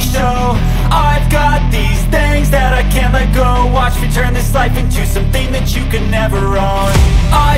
show. I've got these things that I can't let go. Watch me turn this life into something that you can never own. I